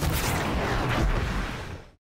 number